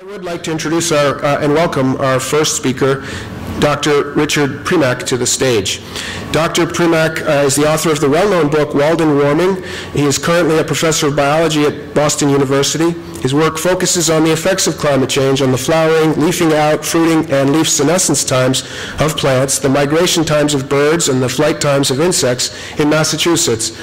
I would like to introduce our, uh, and welcome our first speaker, Dr. Richard Primack, to the stage. Dr. Primack uh, is the author of the well-known book Walden Warming. He is currently a professor of biology at Boston University. His work focuses on the effects of climate change on the flowering, leafing out, fruiting, and leaf senescence times of plants, the migration times of birds, and the flight times of insects in Massachusetts,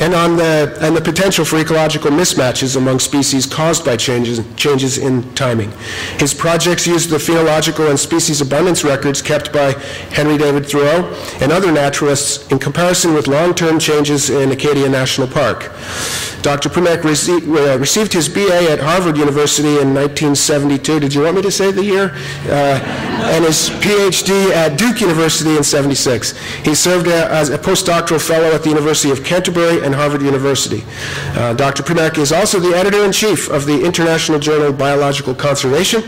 and on the, and the potential for ecological mismatches among species caused by changes, changes in timing. His projects use the phenological and species abundance records kept by Henry David Thoreau and other naturalists in comparison with long-term changes in Acadia National Park. Dr. Primack rece- uh, received his BA at Harvard University in 1972. Did you want me to say the year? Uh, and his PhD at Duke University in 76. He served a- as a postdoctoral fellow at the University of Canterbury and Harvard University. Uh, Dr. Primack is also the editor-in-chief of the International Journal of Biological Conservation,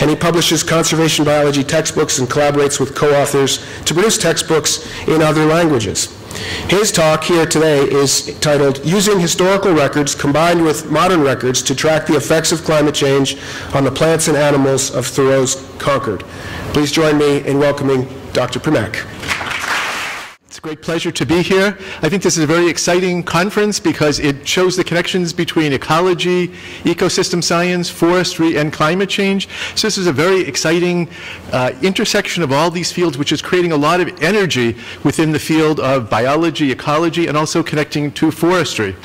and he publishes conservation biology textbooks and collaborates with co-authors to produce textbooks in other languages. His talk here today is titled Using Historical Records Combined with Modern Records to Track the Effects of Climate Change on the Plants and Animals of Thoreau's Concord. Please join me in welcoming Dr. Primack. Great pleasure to be here. I think this is a very exciting conference because it shows the connections between ecology, ecosystem science, forestry, and climate change. So this is a very exciting uh, intersection of all these fields, which is creating a lot of energy within the field of biology, ecology, and also connecting to forestry.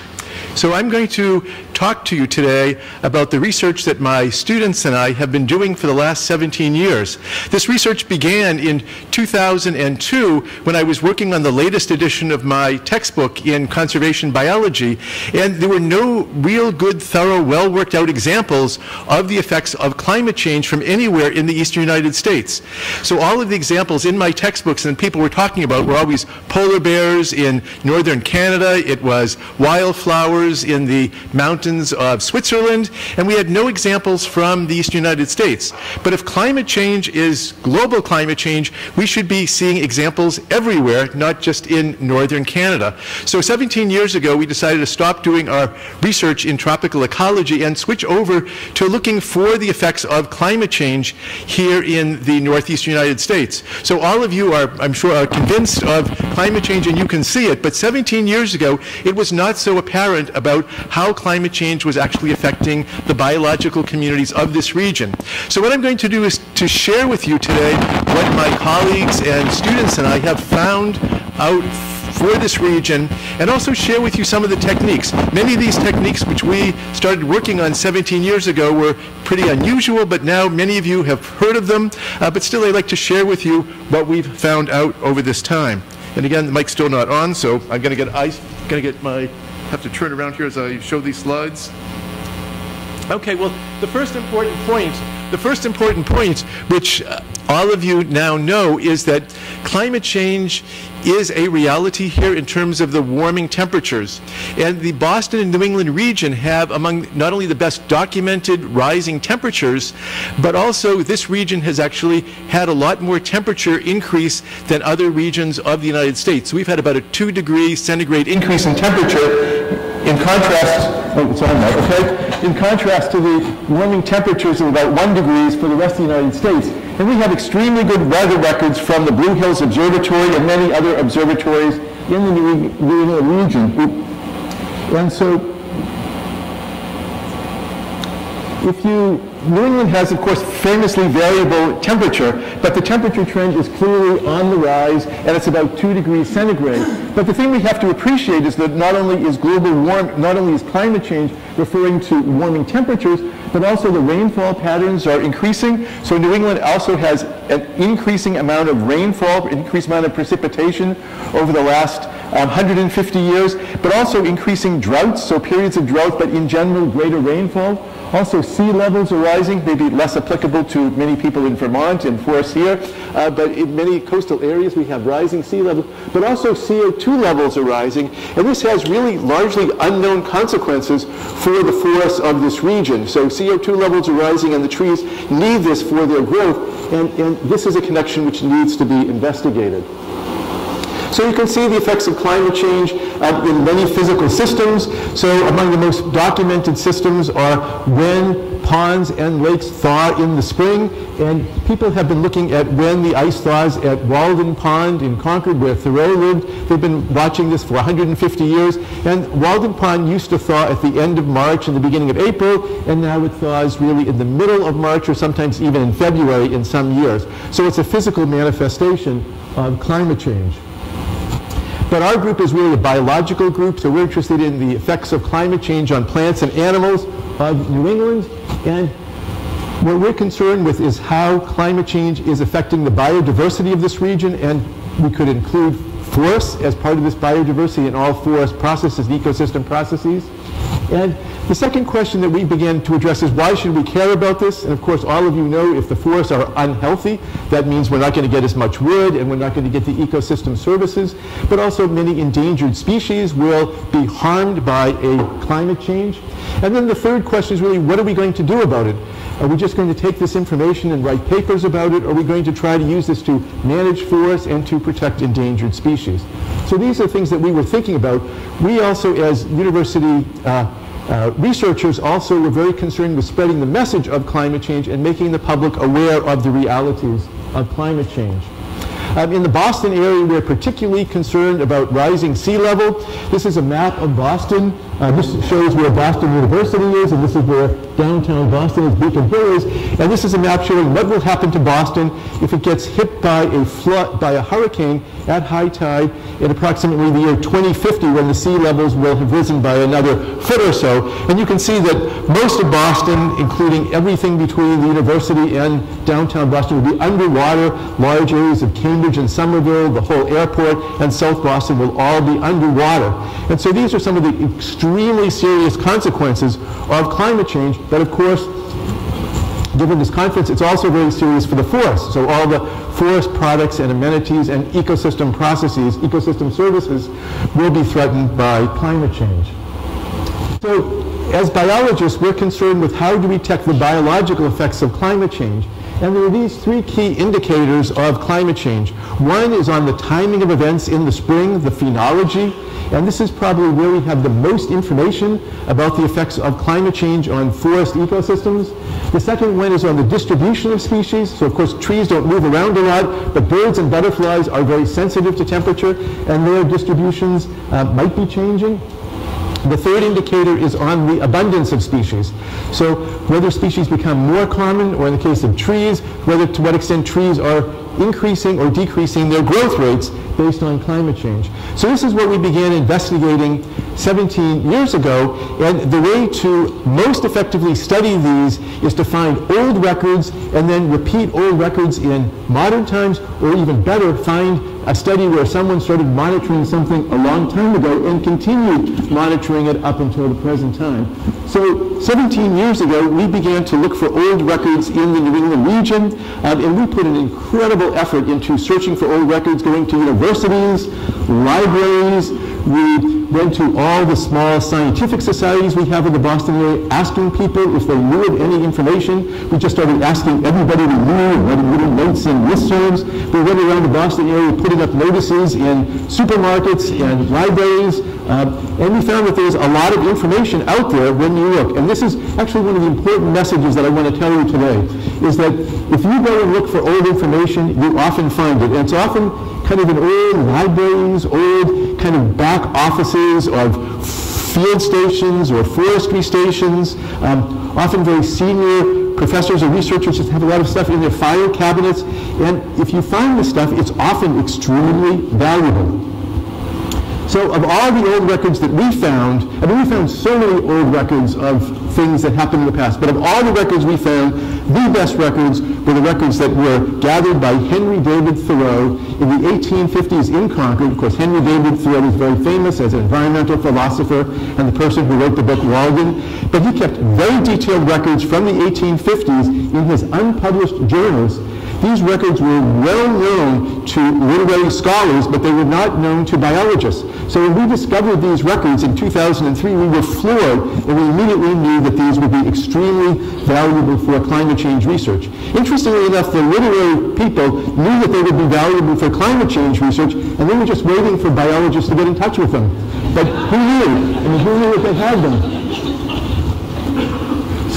So I'm going to talk to you today about the research that my students and I have been doing for the last 17 years. This research began in 2002 when I was working on the latest edition of my textbook in conservation biology, and there were no real good, thorough, well worked out examples of the effects of climate change from anywhere in the eastern United States. So all of the examples in my textbooks and people were talking about were always polar bears in northern Canada, it was wildflowers in the mountains of Switzerland, and we had no examples from the eastern United States. But if climate change is global climate change, we should be seeing examples everywhere, not just in northern Canada. So 17 years ago, we decided to stop doing our research in tropical ecology and switch over to looking for the effects of climate change here in the northeastern United States. So all of you are, I'm sure, are convinced of climate change and you can see it, but 17 years ago, it was not so apparent about how climate change was actually affecting the biological communities of this region. So what I'm going to do is to share with you today what my colleagues and students and I have found out for this region and also share with you some of the techniques. Many of these techniques which we started working on 17 years ago were pretty unusual, but now many of you have heard of them, uh, but still I'd like to share with you what we've found out over this time. And again, the mic's still not on, so I'm going to get ice, going to get my, have to turn around here as I show these slides. Okay, well, the first important point, the first important point, which uh, all of you now know, is that climate change is a reality here in terms of the warming temperatures. And the Boston and New England region have among not only the best documented rising temperatures, but also this region has actually had a lot more temperature increase than other regions of the United States. We've had about a two degree centigrade increase in temperature in contrast, oh, okay? In contrast to the warming temperatures of about one degrees for the rest of the United States. And we have extremely good weather records from the Blue Hills Observatory and many other observatories in the New England region. And so, if you, New England has, of course, famously variable temperature, but the temperature trend is clearly on the rise, and it's about two degrees centigrade. But the thing we have to appreciate is that not only is global warm, not only is climate change referring to warming temperatures, but also the rainfall patterns are increasing. So New England also has an increasing amount of rainfall, increased amount of precipitation over the last um, 150 years, but also increasing droughts, so periods of drought, but in general greater rainfall. Also, sea levels are rising, maybe less applicable to many people in Vermont and forests here, uh, but in many coastal areas we have rising sea levels, but also CO2 levels are rising, and this has really largely unknown consequences for the forests of this region. So CO2 levels are rising and the trees need this for their growth, and, and this is a connection which needs to be investigated. So you can see the effects of climate change in many physical systems. So among the most documented systems are when ponds and lakes thaw in the spring, and people have been looking at when the ice thaws at Walden Pond in Concord, where Thoreau lived. They've been watching this for 150 years, and Walden Pond used to thaw at the end of March and the beginning of April, and now it thaws really in the middle of March or sometimes even in February in some years. So it's a physical manifestation of climate change. But our group is really a biological group, so we're interested in the effects of climate change on plants and animals of New England. And what we're concerned with is how climate change is affecting the biodiversity of this region, and we could include forests as part of this biodiversity in all forest processes, ecosystem processes. And the second question that we began to address is why should we care about this? And of course, all of you know if the forests are unhealthy, that means we're not going to get as much wood and we're not going to get the ecosystem services. But also many endangered species will be harmed by a climate change. And then the third question is really what are we going to do about it? Are we just going to take this information and write papers about it? Are we going to try to use this to manage forests and to protect endangered species? So these are things that we were thinking about. We also, as university uh, uh, researchers also were very concerned with spreading the message of climate change and making the public aware of the realities of climate change. Um, in the Boston area, we're particularly concerned about rising sea level. This is a map of Boston. Uh, this shows where Boston University is, and this is where downtown Boston is, Beacon Hill is. And this is a map showing what will happen to Boston if it gets hit by a flood, by a hurricane at high tide in approximately the year 2050 when the sea levels will have risen by another foot or so. And you can see that most of Boston, including everything between the university and downtown Boston, will be underwater. Large areas of Cambridge and Somerville, the whole airport, and South Boston will all be underwater. And so these are some of the extremely serious consequences of climate change that, of course, given this conference, it's also very serious for the forest. So all the forest products and amenities and ecosystem processes, ecosystem services, will be threatened by climate change. So as biologists, we're concerned with how do we detect the biological effects of climate change. And there are these three key indicators of climate change. One is on the timing of events in the spring, the phenology, and this is probably where we have the most information about the effects of climate change on forest ecosystems. The second one is on the distribution of species. So of course trees don't move around a lot, but birds and butterflies are very sensitive to temperature and their distributions uh, might be changing. The third indicator is on the abundance of species. So whether species become more common, or in the case of trees, whether to what extent trees are increasing or decreasing their growth rates based on climate change. So this is what we began investigating 17 years ago, and the way to most effectively study these is to find old records and then repeat old records in modern times, or even better, find a study where someone started monitoring something a long time ago and continued monitoring it up until the present time. So 17 years ago, we began to look for old records in the New England region, um, and we put an incredible effort into searching for old records, going to universities, libraries, we went to all the small scientific societies we have in the Boston area, asking people if they knew of any information. We just started asking everybody we knew, writing little notes and listservs. We went around the Boston area putting up notices in supermarkets and libraries, uh, and we found that there's a lot of information out there when you look. And this is actually one of the important messages that I want to tell you today, is that if you go and look for old information, you often find it. And it's often kind of in old libraries, old kind of back offices of field stations or forestry stations. Um, often very senior professors or researchers just have a lot of stuff in their file cabinets. And if you find this stuff, it's often extremely valuable. So of all the old records that we found, I mean, we found so many old records of things that happened in the past, but of all the records we found, the best records were the records that were gathered by Henry David Thoreau in the 1850s in Concord. Of course, Henry David Thoreau is very famous as an environmental philosopher and the person who wrote the book Walden, but he kept very detailed records from the 1850s in his unpublished journals these records were well known to literary scholars, but they were not known to biologists. So when we discovered these records in 2003, we were floored, and we immediately knew that these would be extremely valuable for climate change research. Interestingly enough, the literary people knew that they would be valuable for climate change research, and they were just waiting for biologists to get in touch with them. But who knew? I mean, who knew if they had them?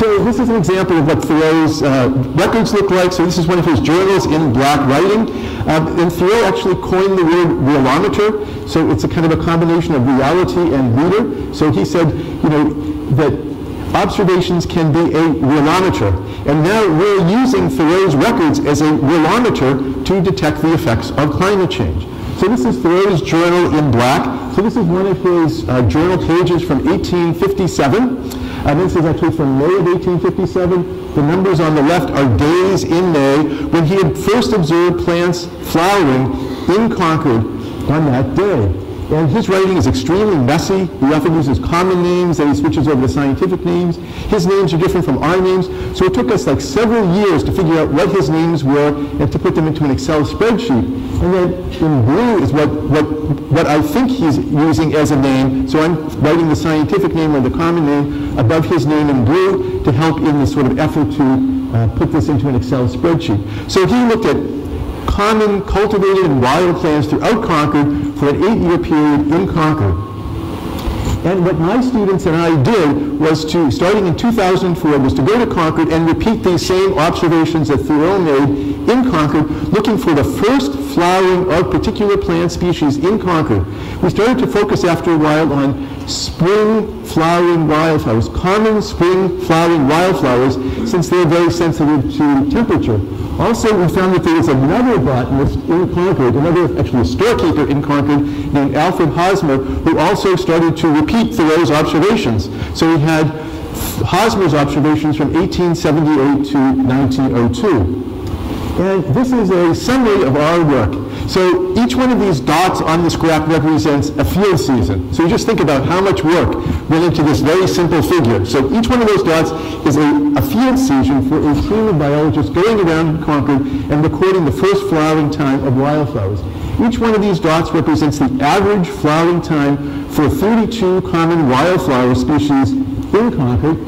So this is an example of what Thoreau's uh, records look like. So this is one of his journals in black writing. Um, and Thoreau actually coined the word realometer. So it's a kind of a combination of reality and reader. So he said, you know, that observations can be a realometer. And now we're using Thoreau's records as a realometer to detect the effects of climate change. So this is Thoreau's journal in black. So this is one of his uh, journal pages from 1857. And this is actually from May of 1857. The numbers on the left are days in May when he had first observed plants flowering in Concord on that day. And his writing is extremely messy. He often uses common names, then he switches over to scientific names. His names are different from our names. So it took us like several years to figure out what his names were and to put them into an Excel spreadsheet. And then in blue is what, what, what I think he's using as a name. So I'm writing the scientific name or the common name above his name in blue to help in this sort of effort to uh, put this into an Excel spreadsheet. So he looked at common cultivated and wild plants throughout Concord for an eight-year period in Concord. And what my students and I did was to, starting in 2004, was to go to Concord and repeat these same observations that Thoreau made in Concord, looking for the first flowering of particular plant species in Concord. We started to focus after a while on spring flowering wildflowers, common spring flowering wildflowers, since they're very sensitive to temperature. Also, we found that there was another botanist in Concord, another actually a storekeeper in Concord named Alfred Hosmer, who also started to repeat Thoreau's observations. So we had Hosmer's observations from 1878 to 1902. And this is a summary of our work. So each one of these dots on this graph represents a field season. So you just think about how much work went into this very simple figure. So each one of those dots is a, a field season for a team of biologists going around Concord and recording the first flowering time of wildflowers. Each one of these dots represents the average flowering time for 32 common wildflower species in Concord.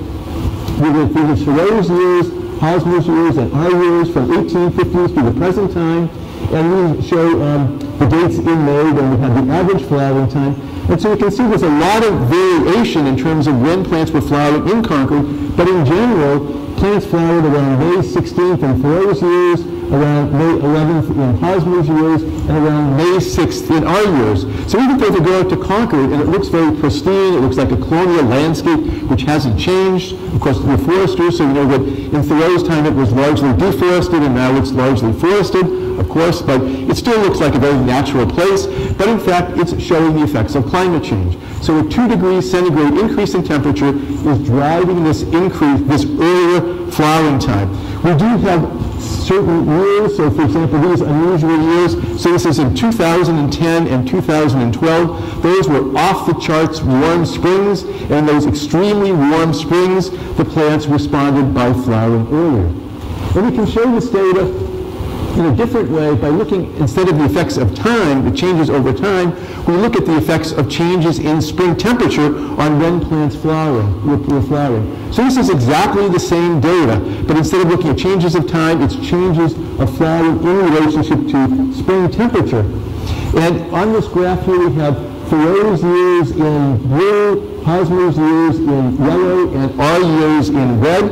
Through the Thoreau's years, Hosmer's years and our years from 1850s to the present time. And we show um, the dates in May when we had the average flowering time. And so you can see there's a lot of variation in terms of when plants were flowering in Concord, but in general, plants flowered around May 16th in Thoreau's years, around May 11th in Hosmer's years, and around May 6th in our years. So even though they go out to Concord and it looks very pristine, it looks like a colonial landscape which hasn't changed. Of course, we're foresters, so we know that in Thoreau's time it was largely deforested and now it's largely forested, of course, but it still looks like a very natural place. But in fact, it's showing the effects of climate change. So a 2 degrees centigrade increase in temperature is driving this increase, this earlier flowering time. We do have certain years. So, for example, these unusual years, so this is in 2010 and 2012, those were off the charts warm springs, and those extremely warm springs, the plants responded by flowering earlier. And we can show this data in a different way by looking, instead of the effects of time, the changes over time, we look at the effects of changes in spring temperature on when plants flower. So this is exactly the same data, but instead of looking at changes of time, it's changes of flowering in relationship to spring temperature. And on this graph here we have Thoreau's years in blue, Hosmer's years in yellow, and our years in red.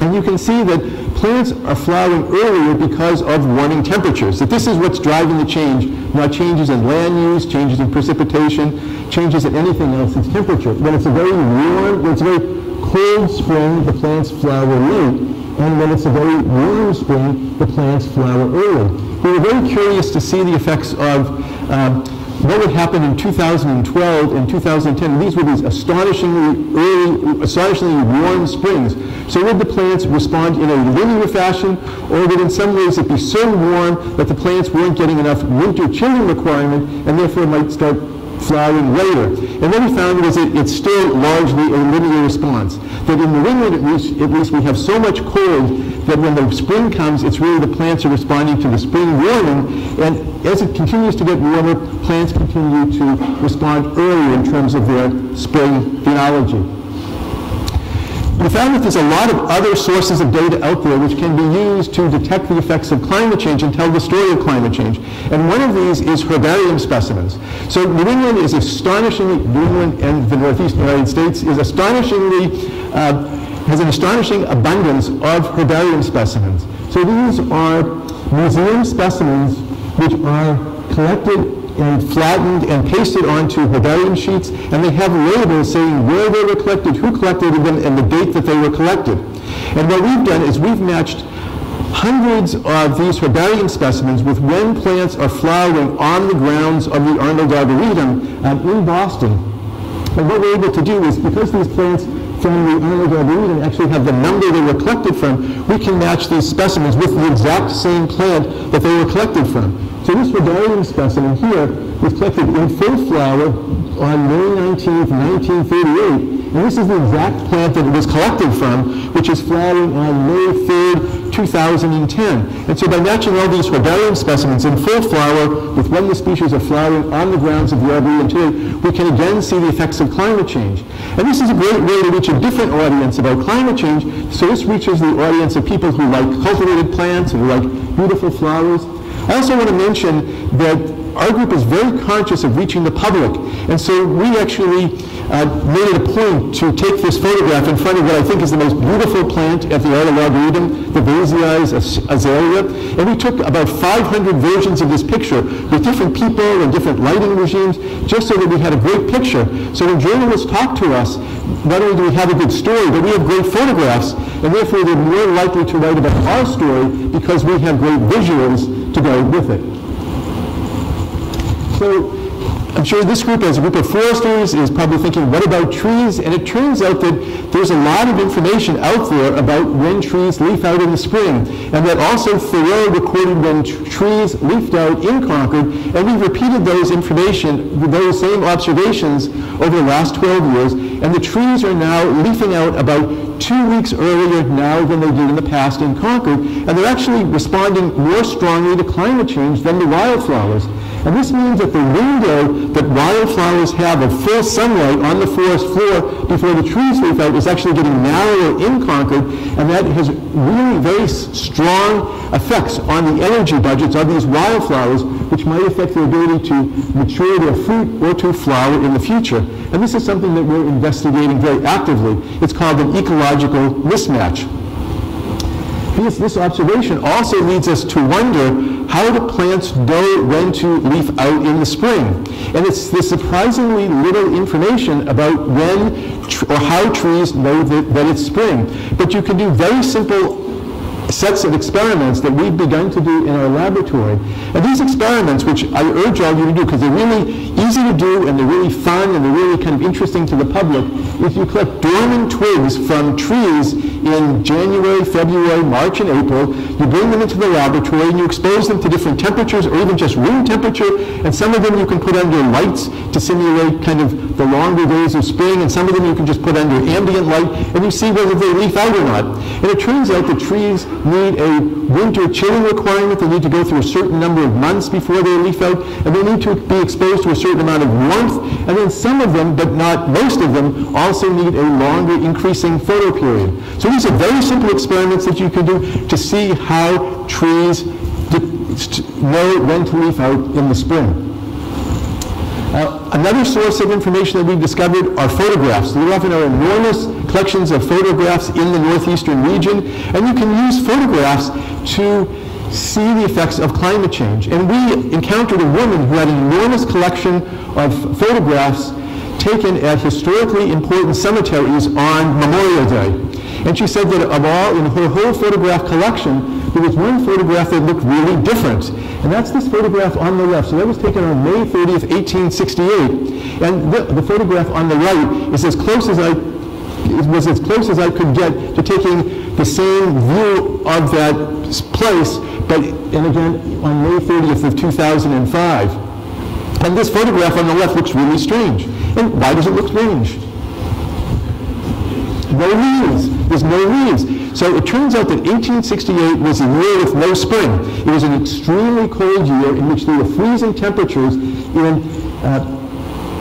And you can see that plants are flowering earlier because of warming temperatures. That this is what's driving the change, not changes in land use, changes in precipitation, changes in anything else. It's temperature. When it's a very warm, when it's a very cold spring, the plants flower late. And when it's a very warm spring, the plants flower early. We were very curious to see the effects of um, what would happen in 2012 and 2010. These were these astonishingly early, astonishingly warm springs. So would the plants respond in a linear fashion, or would in some ways it be so warm that the plants weren't getting enough winter chilling requirement and therefore might start flowering later. And what we found was that it's still largely a linear response. That in New England, at least, at least we have so much cold that when the spring comes, it's really the plants are responding to the spring warming. And as it continues to get warmer, plants continue to respond earlier in terms of their spring phenology we found that there's a lot of other sources of data out there which can be used to detect the effects of climate change and tell the story of climate change. And one of these is herbarium specimens. So New England is astonishingly, New England and the Northeast United States is astonishingly uh, has an astonishing abundance of herbarium specimens. So these are museum specimens which are collected and flattened and pasted onto herbarium sheets, and they have labels saying where they were collected, who collected them, and the date that they were collected. And what we've done is we've matched hundreds of these herbarium specimens with when plants are flowering on the grounds of the Arnold Arboretum um, in Boston. And what we're able to do is, because these plants from the Arnold Arboretum actually have the number they were collected from, we can match these specimens with the exact same plant that they were collected from. So this herbarium specimen here was collected in full flower on May 19, 1938, and this is the exact plant that it was collected from, which is flowering on May 3rd, 2010. And so by matching all these herbarium specimens in full flower with when the species are flowering on the grounds of the Arboretum today, we can again see the effects of climate change. And this is a great way to reach a different audience about climate change. So this reaches the audience of people who like cultivated plants and who like beautiful flowers. I also want to mention that our group is very conscious of reaching the public. And so we actually uh, made it a point to take this photograph in front of what I think is the most beautiful plant at the Arnold Arboretum, the Vasey's azalea. And we took about 500 versions of this picture with different people and different lighting regimes, just so that we had a great picture. So when journalists talk to us, not only do we have a good story, but we have great photographs, and therefore they're more likely to write about our story because we have great visuals to go with it. So I'm sure this group, as a group of foresters, is probably thinking, what about trees? And it turns out that there's a lot of information out there about when trees leaf out in the spring. And that also Thoreau recorded when trees leafed out in Concord, and we've repeated those information, those same observations over the last 12 years, and the trees are now leafing out about two weeks earlier now than they did in the past in Concord, and they're actually responding more strongly to climate change than the wildflowers. And this means that the window that wildflowers have of full sunlight on the forest floor before the trees leaf out is actually getting narrower in Concord, and that has really very strong effects on the energy budgets of these wildflowers, which might affect their ability to mature their fruit or to flower in the future. And this is something that we're investigating very actively. It's called an ecological mismatch. This, this observation also leads us to wonder how do plants know when to leaf out in the spring? And it's the surprisingly little information about when or how trees know that, that it's spring. But you can do very simple sets of experiments that we've begun to do in our laboratory. And these experiments, which I urge all you to do because they're really easy to do and they're really fun and they're really kind of interesting to the public, if you collect dormant twigs from trees in January, February, March, and April, you bring them into the laboratory and you expose them to different temperatures or even just room temperature, and some of them you can put under lights to simulate kind of the longer days of spring, and some of them you can just put under ambient light, and you see whether they leaf out or not. And it turns out that trees need a winter chilling requirement. They need to go through a certain number of months before they leaf out, and they need to be exposed to a certain amount of warmth. And then some of them, but not most of them, also need a longer increasing photo period. So these are very simple experiments that you can do to see how trees know when to leaf out in the spring. Uh, another source of information that we've discovered are photographs. There often are enormous collections of photographs in the northeastern region, and you can use photographs to see the effects of climate change. And we encountered a woman who had an enormous collection of photographs taken at historically important cemeteries on Memorial Day. And she said that of all, in her whole photograph collection, there was one photograph that looked really different. And that's this photograph on the left. So that was taken on May 30th, 1868. And the, the photograph on the right is as close as I was as close as I could get to taking the same view of that place, but and again on May 30th of 2005. And this photograph on the left looks really strange. And why does it look strange? No leaves. There's no leaves. So it turns out that 1868 was a year with no spring. It was an extremely cold year in which there were freezing temperatures in uh,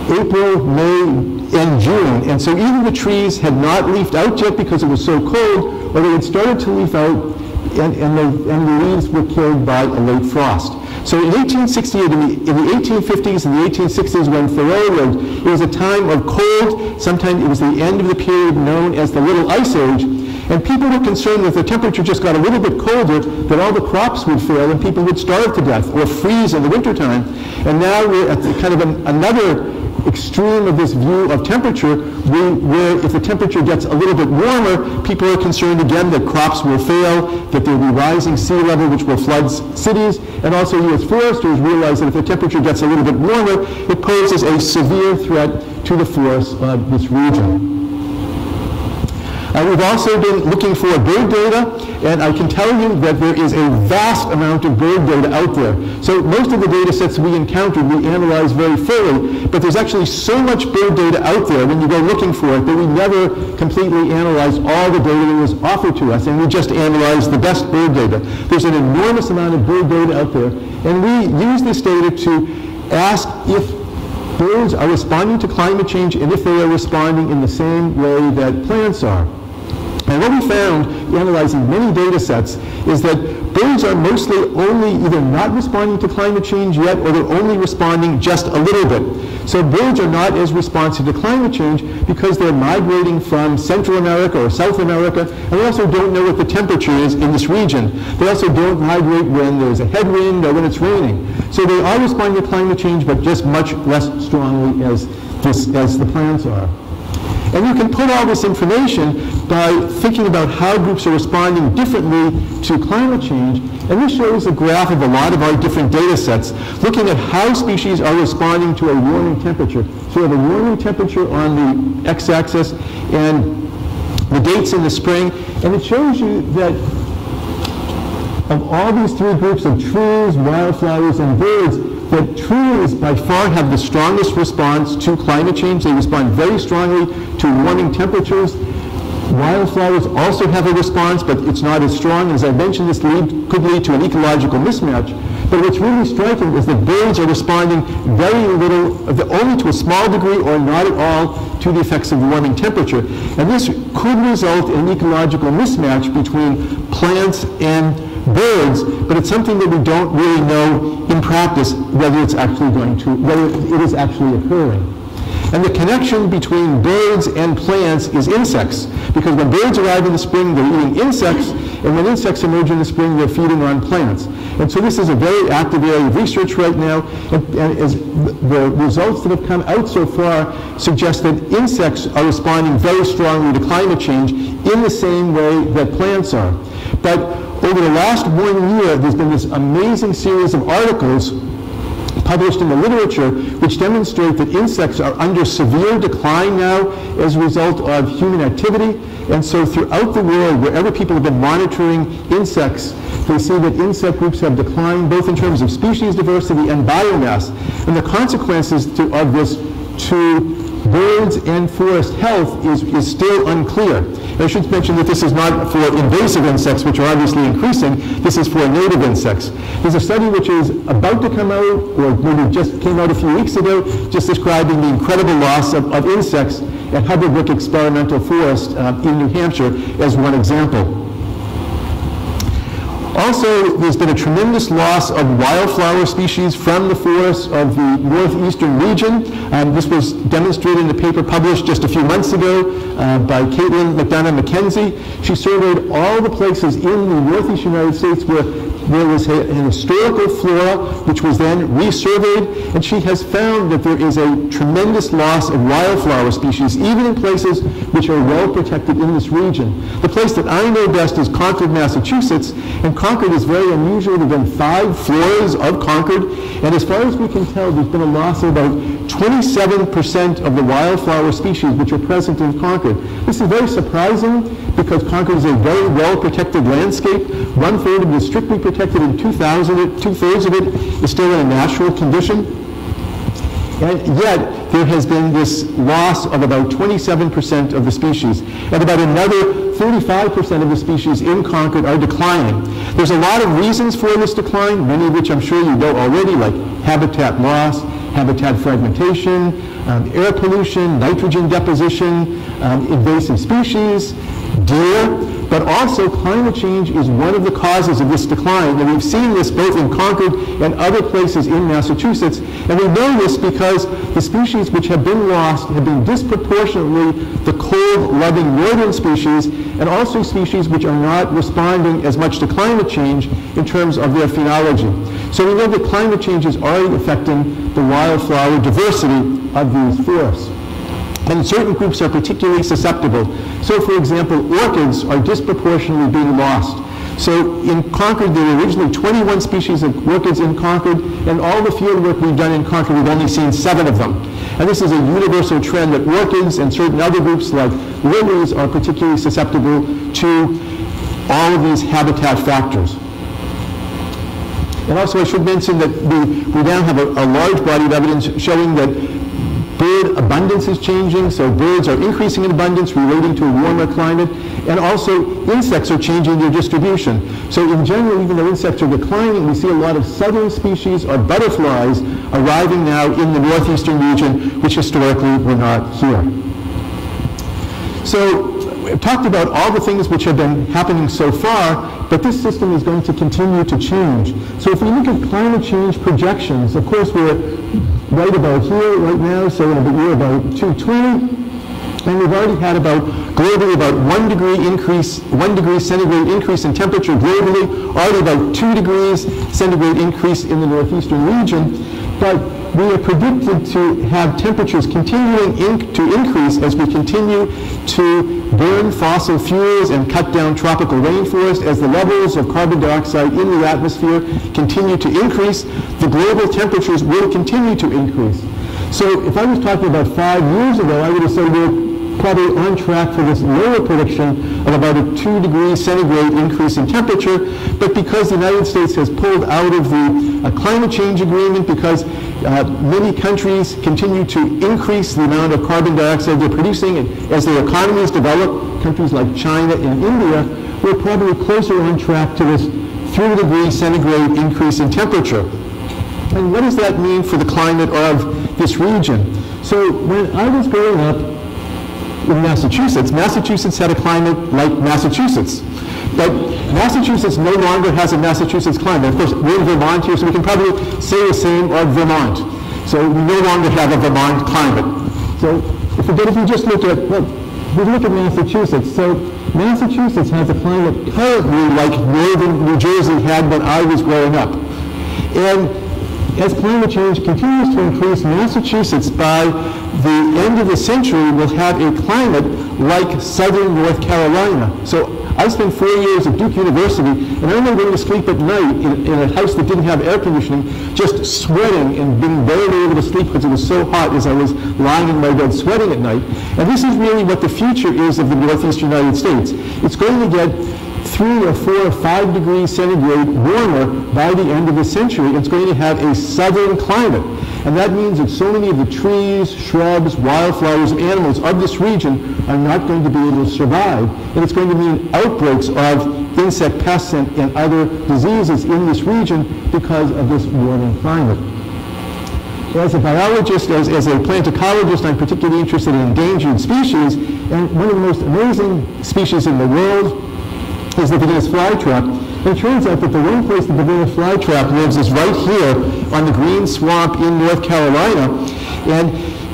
April, May, and June. And so either the trees had not leafed out yet because it was so cold, or they had started to leaf out and, and, the, and the leaves were killed by a late frost. So in 1868, in the, in the 1850s and the 1860s when Thoreau lived, it was a time of cold, sometimes it was the end of the period known as the Little Ice Age, And people were concerned that the temperature just got a little bit colder, that all the crops would fail and people would starve to death or freeze in the wintertime. And now we're at kind of an, another extreme of this view of temperature, where if the temperature gets a little bit warmer, people are concerned again that crops will fail, that there will be rising sea level which will flood cities, and also U.S. foresters realize that if the temperature gets a little bit warmer, it poses a severe threat to the forests of this region. Uh, we've also been looking for bird data, and I can tell you that there is a vast amount of bird data out there. So most of the data sets we encountered, we analyzed very fully, but there's actually so much bird data out there when you go looking for it that we never completely analyzed all the data that was offered to us, and we just analyzed the best bird data. There's an enormous amount of bird data out there, and we use this data to ask if birds are responding to climate change and if they are responding in the same way that plants are. And what we found, analyzing many data sets, is that birds are mostly only either not responding to climate change yet or they're only responding just a little bit. So birds are not as responsive to climate change because they're migrating from Central America or South America, and they also don't know what the temperature is in this region. They also don't migrate when there's a headwind or when it's raining. So they are responding to climate change, but just much less strongly as, this, as the plants are. And you can put all this information by thinking about how groups are responding differently to climate change. And this shows a graph of a lot of our different data sets, looking at how species are responding to a warming temperature. So we have a warming temperature on the x-axis and the dates in the spring. And it shows you that of all these three groups of trees, wildflowers, and birds, that trees by far have the strongest response to climate change. They respond very strongly to warming temperatures. Wildflowers also have a response, but it's not as strong. As I mentioned, this lead, could lead to an ecological mismatch. But what's really striking is that birds are responding very little, only to a small degree or not at all to the effects of warming temperature. And this could result in an ecological mismatch between plants and birds, but it's something that we don't really know in practice whether it's actually going to, whether it is actually occurring. And the connection between birds and plants is insects, because when birds arrive in the spring, they're eating insects, and when insects emerge in the spring, they're feeding on plants. And so this is a very active area of research right now, and, and as the results that have come out so far suggest that insects are responding very strongly to climate change in the same way that plants are. But over the last one year, there's been this amazing series of articles published in the literature which demonstrate that insects are under severe decline now as a result of human activity. And so throughout the world, wherever people have been monitoring insects, they see that insect groups have declined both in terms of species diversity and biomass. And the consequences to, of this to birds and forest health is, is still unclear. I should mention that this is not for invasive insects, which are obviously increasing. This is for native insects. There's a study which is about to come out, or maybe just came out a few weeks ago, just describing the incredible loss of, of insects at Hubbard Brook Experimental Forest uh, in New Hampshire as one example. Also, there's been a tremendous loss of wildflower species from the forests of the northeastern region. Um, this was demonstrated in a paper published just a few months ago uh, by Caitlin McDonough MacKenzie. She surveyed all the places in the northeastern United States where there was a, an historical flora which was then resurveyed, and she has found that there is a tremendous loss of wildflower species, even in places which are well protected in this region. The place that I know best is Concord, Massachusetts, and Concord is very unusual. There have been five floras of Concord, and as far as we can tell, there's been a loss of about 27% of the wildflower species which are present in Concord. This is very surprising because Concord is a very well-protected landscape. One-third of it is strictly protected, and two-thirds of it is still in a natural condition. And yet, there has been this loss of about 27% of the species, and about another 35% of the species in Concord are declining. There's a lot of reasons for this decline, many of which I'm sure you know already, like habitat loss, habitat fragmentation, um, air pollution, nitrogen deposition, um, invasive species, deer, but also climate change is one of the causes of this decline. And we've seen this both in Concord and other places in Massachusetts. And we know this because the species which have been lost have been disproportionately the cold-loving northern species and also species which are not responding as much to climate change in terms of their phenology. So we know that climate change is already affecting the wildflower diversity of these forests and certain groups are particularly susceptible. So, for example, orchids are disproportionately being lost. So in Concord, there were originally 21 species of orchids in Concord, and all the field work we've done in Concord, we've only seen seven of them. And this is a universal trend that orchids and certain other groups like lilies are particularly susceptible to all of these habitat factors. And also I should mention that we, we now have a, a large body of evidence showing that Bird abundance is changing, so birds are increasing in abundance relating to a warmer climate, and also insects are changing their distribution. So in general, even though insects are declining, we see a lot of southern species or butterflies arriving now in the northeastern region, which historically were not here. So we've talked about all the things which have been happening so far, but this system is going to continue to change. So if we look at climate change projections, of course we're right about here right now, so year about 220. And we've already had about, globally, about one degree increase, one degree centigrade increase in temperature globally, already about two degrees centigrade increase in the northeastern region. But we are predicted to have temperatures continuing in, to increase as we continue to burn fossil fuels and cut down tropical rainforest as the levels of carbon dioxide in the atmosphere continue to increase, the global temperatures will continue to increase. So if I was talking about five years ago, I would have said we're probably on track for this lower prediction of about a 2 degree centigrade increase in temperature. But because the United States has pulled out of the uh, climate change agreement, because uh, many countries continue to increase the amount of carbon dioxide they're producing, and as their economies develop, countries like China and India, we're probably closer on track to this 3 degree centigrade increase in temperature. And what does that mean for the climate of this region? So when I was growing up, in Massachusetts. Massachusetts had a climate like Massachusetts. But Massachusetts no longer has a Massachusetts climate. Of course, we're in Vermont here, so we can probably say the same of Vermont. So we no longer have a Vermont climate. So if, but if you just look at, well, we look at Massachusetts. So Massachusetts has a climate currently like northern New Jersey had when I was growing up. And as climate change continues to increase, Massachusetts by the end of the century will have a climate like southern North Carolina. So I spent four years at Duke University, and I remember going to sleep at night in, in, a house that didn't have air conditioning, just sweating and being barely able to sleep because it was so hot as I was lying in my bed sweating at night. And this is really what the future is of the northeastern United States. It's going to get three or four or five degrees centigrade warmer by the end of the century. It's going to have a southern climate. And that means that so many of the trees, shrubs, wildflowers, and animals of this region are not going to be able to survive. And it's going to mean outbreaks of insect pests and, and other diseases in this region because of this warming climate. As a biologist, as, as a plant ecologist, I'm particularly interested in endangered species. And one of the most amazing species in the world is the Venus flytrap. It turns out that the one place the Venus flytrap lives is right here on the green swamp in North Carolina. And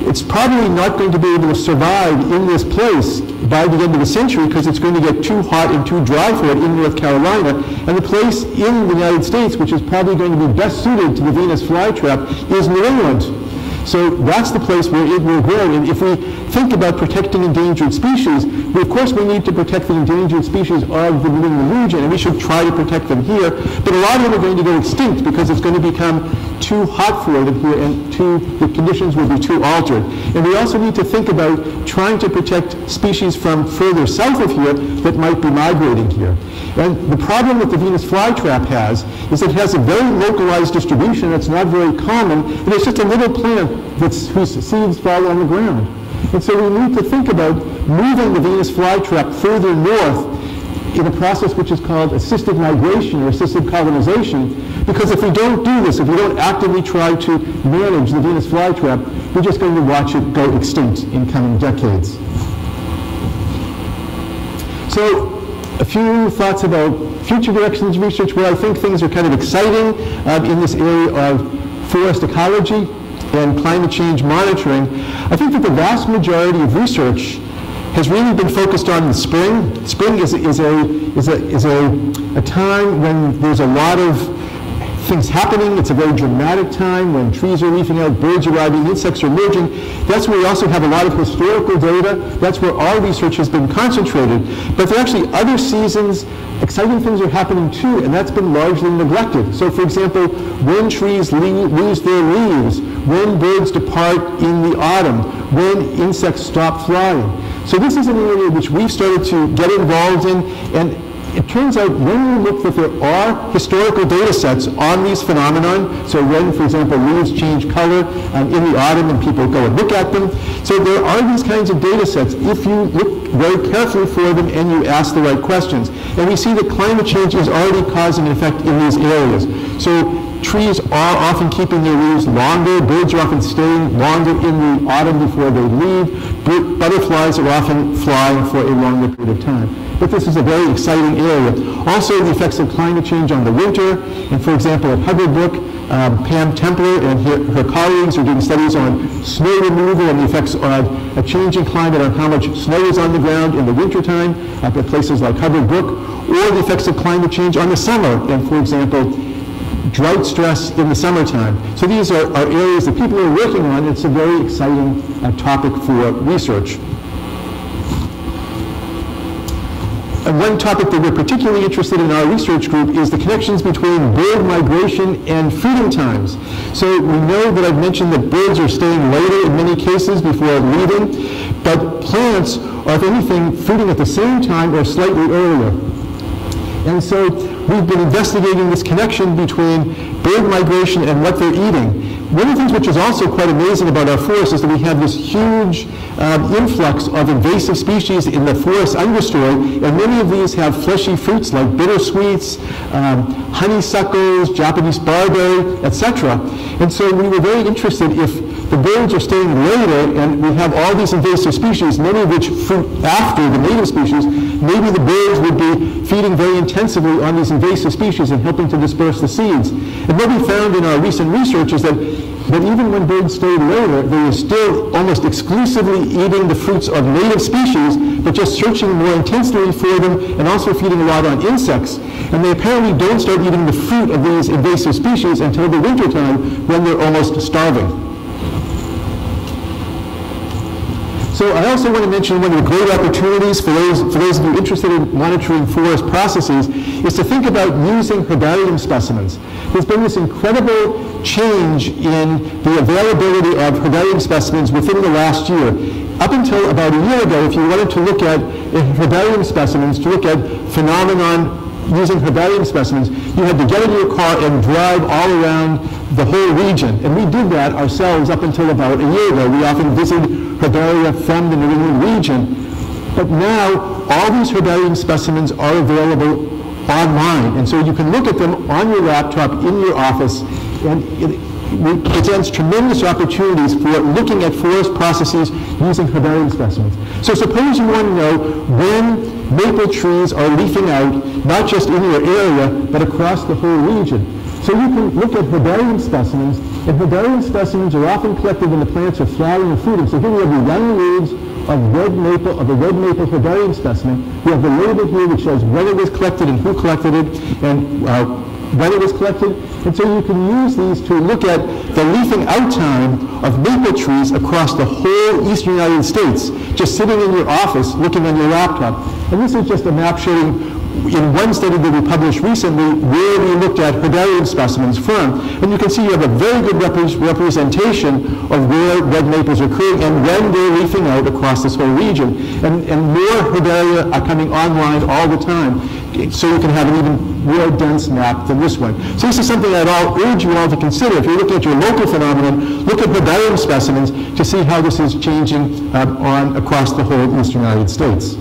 it's probably not going to be able to survive in this place by the end of the century because it's going to get too hot and too dry for it in North Carolina. And the place in the United States which is probably going to be best suited to the Venus flytrap is New England. So that's the place where it will grow. And if we think about protecting endangered species, we, of course we need to protect the endangered species of the New England region, and we should try to protect them here. But a lot of them are going to go extinct because it's going to become too hot for them here and too, the conditions will be too altered. And we also need to think about trying to protect species from further south of here that might be migrating here. And the problem that the Venus flytrap has is it has a very localized distribution that's not very common, and it's just a little plant that's, whose seeds fall on the ground. And so we need to think about moving the Venus flytrap further north in a process which is called assisted migration or assisted colonization, because if we don't do this, if we don't actively try to manage the Venus flytrap, we're just going to watch it go extinct in coming decades. So a few thoughts about future directions of research where I think things are kind of exciting um, in this area of forest ecology and climate change monitoring. I think that the vast majority of research has really been focused on the spring. Spring is, is, a, is, a, is a, a time when there's a lot of things happening. It's a very dramatic time when trees are leafing out, birds are arriving, insects are emerging. That's where we also have a lot of historical data. That's where our research has been concentrated. But there are actually other seasons, exciting things are happening too, and that's been largely neglected. So for example, when trees lose their leaves, when birds depart in the autumn, when insects stop flying. So this is an area which we've started to get involved in, and it turns out when we look that there are historical data sets on these phenomenon, so when, for example, leaves change color um, in the autumn and people go and look at them, so there are these kinds of data sets if you look very carefully for them and you ask the right questions. And we see that climate change is already causing an effect in these areas. So trees are often keeping their leaves longer. Birds are often staying longer in the autumn before they leave. Butterflies are often flying for a longer period of time. But this is a very exciting area. Also, the effects of climate change on the winter. And for example, at Hubbard Brook, um, Pam Templer and her, her, colleagues are doing studies on snow removal and the effects of a changing climate on how much snow is on the ground in the wintertime at places like Hubbard Brook, or the effects of climate change on the summer. And for example, drought stress in the summertime. So these are, are areas that people are working on. It's a very exciting uh, topic for research. And one topic that we're particularly interested in our research group is the connections between bird migration and feeding times. So we know that I've mentioned that birds are staying later in many cases before leaving, but plants are, if anything, feeding at the same time or slightly earlier. And so we've been investigating this connection between bird migration and what they're eating. One of the things which is also quite amazing about our forests is that we have this huge um, influx of invasive species in the forest understory, and many of these have fleshy fruits like bittersweets, um, honeysuckles, Japanese barberry, etc. And so we were very interested if the birds are staying later and we have all these invasive species, many of which fruit after the native species, maybe the birds would be feeding very intensively on these invasive species and helping to disperse the seeds. And what we found in our recent research is that that even when birds stayed later, they were still almost exclusively eating the fruits of native species, but just searching more intensely for them and also feeding a lot on insects. And they apparently don't start eating the fruit of these invasive species until the wintertime when they're almost starving. So I also want to mention one of the great opportunities for those, for those of you interested in monitoring forest processes is to think about using herbarium specimens. There's been this incredible change in the availability of herbarium specimens within the last year. Up until about a year ago, if you wanted to look at herbarium specimens, to look at phenomenon using herbarium specimens, you had to get in your car and drive all around the whole region. And we did that ourselves up until about a year ago. We often visited herbaria from the New England region. But now, all these herbarium specimens are available online. And so you can look at them on your laptop in your office. And it presents tremendous opportunities for looking at forest processes using herbarium specimens. So suppose you want to know when maple trees are leafing out, not just in your area, but across the whole region. So you can look at herbarium specimens, and herbarium specimens are often collected when the plants are flowering and fruiting. So here we have the young leaves of red maple, of a red maple herbarium specimen. We have the label here which shows when it was collected and who collected it, and uh, when it was collected. And so you can use these to look at the leafing out time of maple trees across the whole eastern United States, just sitting in your office looking on your laptop. And this is just a map showing in one study that we published recently where we looked at herbarium specimens from. And you can see you have a very good rep representation of where red maples are occurring and when they're leafing out across this whole region. And, and more herbaria are coming online all the time so you can have an even more dense map than this one. So this is something I'd all urge you all to consider. If you're looking at your local phenomenon, look at the herbarium specimens to see how this is changing um, on across the whole eastern United States.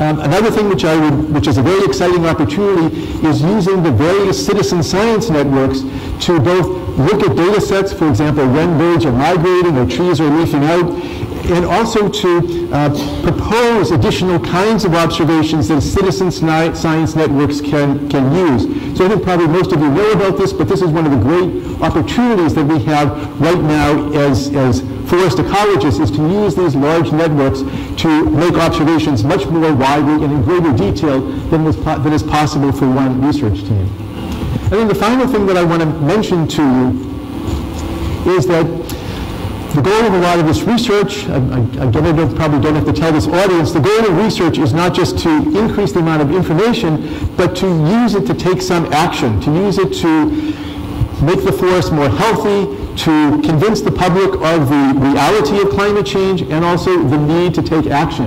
Um, another thing which, I would, which is a very exciting opportunity is using the various citizen science networks to both look at data sets, for example, when birds are migrating or trees are leafing out, and also to uh, propose additional kinds of observations that citizen science networks can, can use. So I think probably most of you know about this, but this is one of the great opportunities that we have right now as, as forest ecologists is to use these large networks to make observations much more widely and in greater detail than, was than is possible for one research team. And then the final thing that I want to mention to you is that the goal of a lot of this research, I, I, I don't, probably don't have to tell this audience, the goal of research is not just to increase the amount of information, but to use it to take some action, to use it to make the forest more healthy, to convince the public of the reality of climate change and also the need to take action.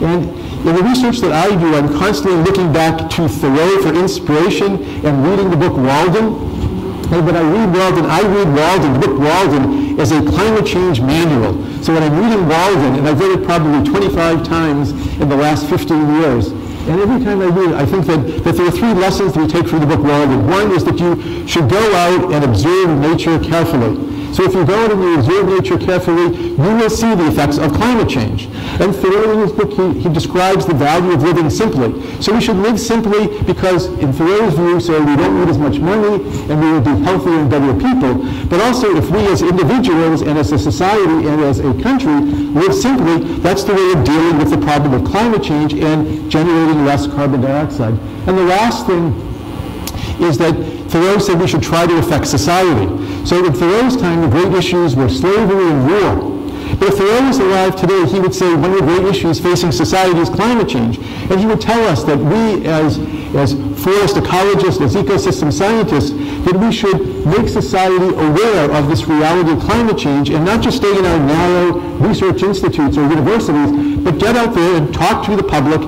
And in the research that I do, I'm constantly looking back to Thoreau for inspiration and reading the book Walden. And when I read Walden, I read Walden, the book Walden, as a climate change manual. So when I'm reading Walden, and I've read it probably 25 times in the last 15 years, and every time I read it, I think that, that there are three lessons that we take from the book Walden. One is that you should go out and observe nature carefully. So if you go out and you observe nature carefully, you will see the effects of climate change. And Thoreau in his book, he, he describes the value of living simply. So we should live simply because in Thoreau's view, so we don't need as much money and we will be healthier and better people. But also if we as individuals and as a society and as a country live simply, that's the way of dealing with the problem of climate change and generating less carbon dioxide. And the last thing is that Thoreau said we should try to affect society. So in Thoreau's time, the great issues were slavery and war. If Thoreau was alive today, he would say one of the great issues facing society is climate change. And he would tell us that we as, as forest ecologists, as ecosystem scientists, that we should make society aware of this reality of climate change and not just stay in our narrow research institutes or universities, but get out there and talk to the public,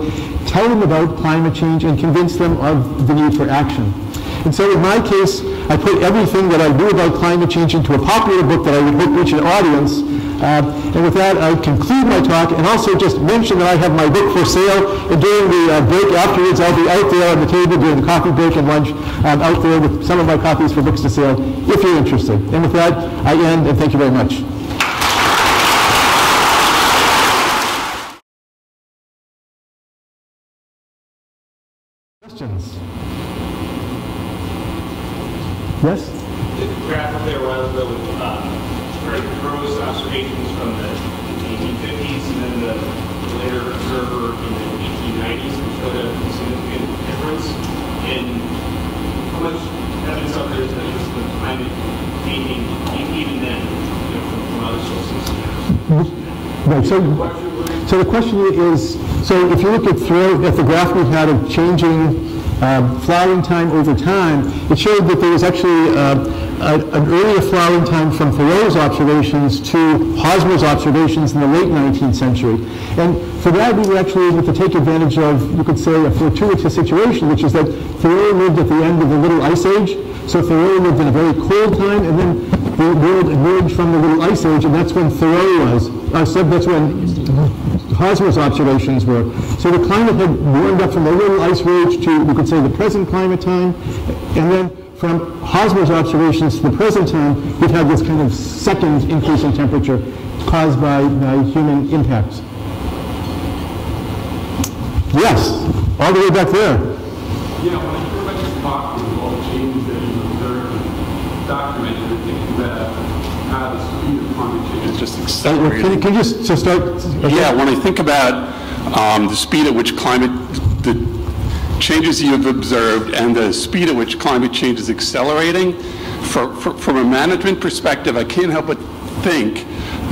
tell them about climate change and convince them of the need for action. And so in my case, I put everything that I knew about climate change into a popular book that I would hope reach an audience. Uh, and with that, I conclude my talk and also just mention that I have my book for sale. And during the uh, break afterwards, I'll be out there on the table during the coffee break and lunch um, out there with some of my copies for books to sale if you're interested. And with that, I end and thank you very much. Questions? Yes? The graph up there was the uh, very gross observations from the 1850s and then the later observer in the 1890s which showed a significant difference in how much evidence out there is that just the climate changing even then, you know, from, from other sources. Right, so, so the question is, so if you look at Thoreau, at the graph we had of changing um, flowering time over time, it showed that there was actually uh, a, an earlier flowering time from Thoreau's observations to Hosmer's observations in the late 19th century. And for that, we were actually able to take advantage of, you could say, a fortuitous situation, which is that Thoreau lived at the end of the Little Ice Age. So Thoreau lived in a very cold time, and then emerged from the Little Ice Age, and that's when Thoreau was. I said that's when Hosmer's observations were. So the climate had warmed up from the Little Ice Age to, we could say, the present climate time, and then from Hosmer's observations to the present time, we've had this kind of second increase in temperature caused by, by human impacts. Yes, all the way back there. Yeah, when I heard about your talk with all the changes that you observed and documented, I think that how the speed of climate change is just accelerating. Can you, can you just so start? Yeah, when I think about um, the speed at which climate, the changes you've observed and the speed at which climate change is accelerating, for, for, from a management perspective, I can't help but think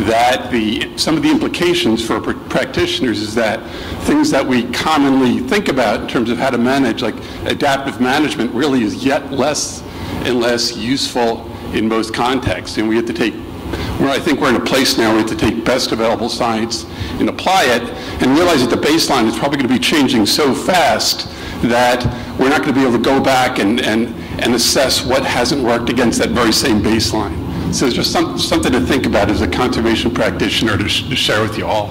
that the, some of the implications for pr- practitioners is that things that we commonly think about in terms of how to manage, like adaptive management, really is yet less and less useful in most contexts. And we have to take where I think we're in a place now where we have to take best available science and apply it and realize that the baseline is probably going to be changing so fast that we're not going to be able to go back and, and, and assess what hasn't worked against that very same baseline. So it's just some, something to think about as a conservation practitioner to, sh- to share with you all.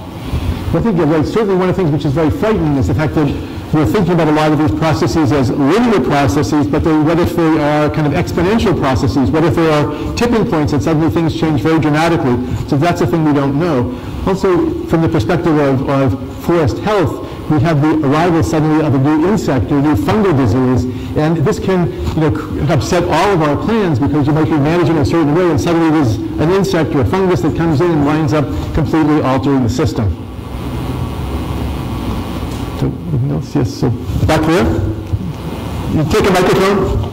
I think you're right. Certainly one of the things which is very frightening is the fact that we're thinking about a lot of these processes as linear processes, but what if they are kind of exponential processes? What if there are tipping points and suddenly things change very dramatically? So that's a thing we don't know. Also, from the perspective of, of forest health, we have the arrival suddenly of a new insect or a new fungal disease, and this can you know, upset all of our plans because you might be managing a certain way, and suddenly there's an insect or a fungus that comes in and winds up completely altering the system. Anything else? Yes, so back there. You take a microphone.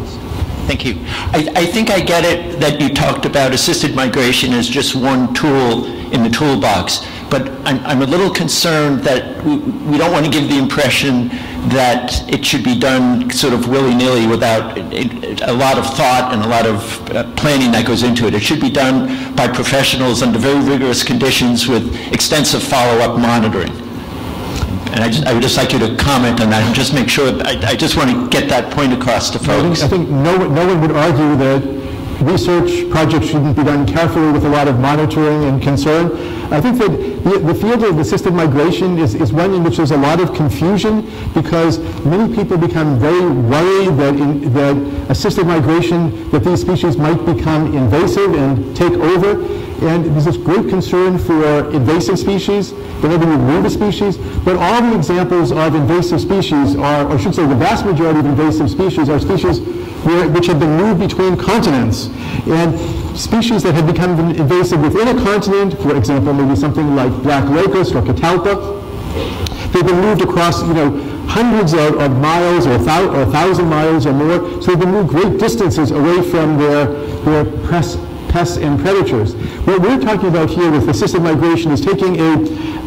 Thank you. I, I think I get it that you talked about assisted migration as just one tool in the toolbox, but I'm, I'm a little concerned that we, we don't want to give the impression that it should be done sort of willy-nilly without it- it- a lot of thought and a lot of uh, planning that goes into it. It should be done by professionals under very rigorous conditions with extensive follow-up monitoring. And I just, I would just like you to comment on that and just make sure, I, I just want to get that point across to I think, folks. I think no, no one would argue that research projects shouldn't be done carefully with a lot of monitoring and concern. I think that the, the field of assisted migration is, is one in which there's a lot of confusion because many people become very worried that, in, that assisted migration, that these species might become invasive and take over. And there's this great concern for invasive species, whenever you remove a species, but all the examples of invasive species are, or I should say the vast majority of invasive species are species which have been moved between continents. And species that have become invasive within a continent, for example, maybe something like black locust or catalpa, They've been moved across, you know, hundreds of, of miles or, thou, or a thousand miles or more. So they've been moved great distances away from their, their press, pests and predators. What we're talking about here with assisted migration is taking a,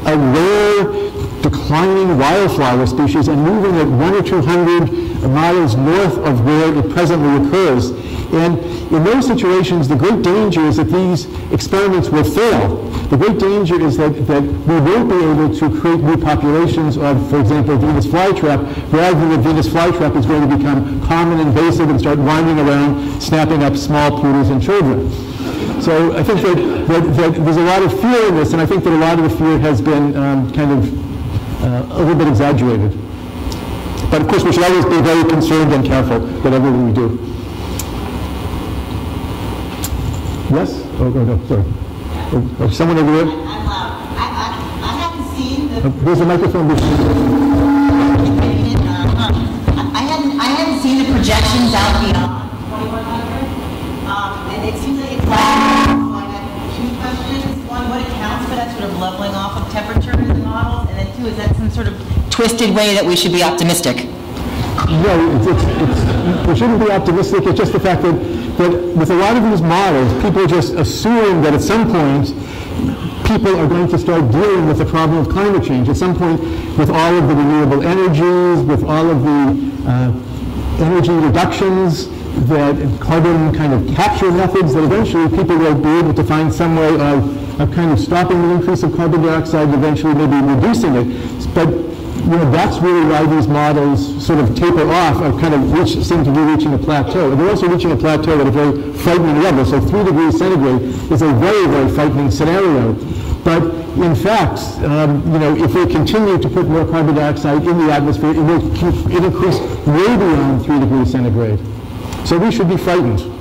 a rare declining wildflower species and moving it one or two hundred miles north of where it presently occurs. And in those situations, the great danger is that these experiments will fail. The great danger is that, that we won't be able to create new populations of, for example, Venus flytrap, rather than the Venus flytrap is going to become common invasive and start winding around, snapping up small poodles and children. So I think that, that, that there's a lot of fear in this, and I think that a lot of the fear has been um, kind of uh, a little bit exaggerated. But of course, we should always be very concerned and careful, whatever we do. Yes? Oh, no, no, sorry. Oh, oh, someone over there? I'm loud. I, I, I haven't seen the, Uh, There's a microphone. uh, I hadn't, I hadn't seen the projections out beyond 2100. Um, and it seems like it's lagging. So I got two questions. One, what accounts for that sort of leveling off of temperature in the models? And then two, is that some sort of twisted way that we should be optimistic? No, it's, it's, it's, we shouldn't be optimistic. It's just the fact that, that with a lot of these models, people just assume that at some point, people are going to start dealing with the problem of climate change. At some point, with all of the renewable energies, with all of the uh, energy reductions, that carbon kind of capture methods, that eventually people will be able to find some way of, of kind of stopping the increase of carbon dioxide and eventually maybe reducing it. But you know, that's really why these models sort of taper off, or kind of seem to be reaching a plateau. And they're also reaching a plateau at a very frightening level. So three degrees centigrade is a very, very frightening scenario. But in fact, um, you know, if we continue to put more carbon dioxide in the atmosphere, it will keep, it increase way beyond three degrees centigrade. So we should be frightened.